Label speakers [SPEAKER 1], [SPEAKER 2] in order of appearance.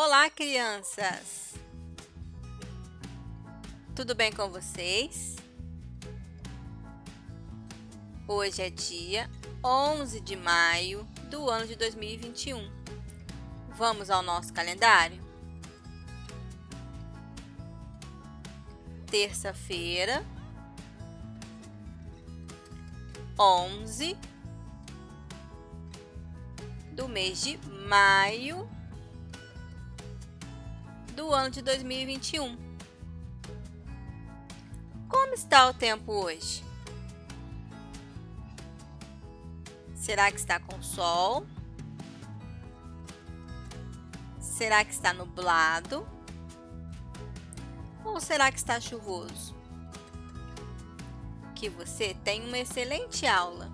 [SPEAKER 1] Olá, crianças! Tudo bem com vocês? Hoje é dia 11 de maio do ano de 2021. Vamos ao nosso calendário? Terça-feira, 11 do mês de maio do ano de 2021. Como está o tempo hoje? Será que está com sol? Será que está nublado? Ou será que está chuvoso? Que você tenha uma excelente aula!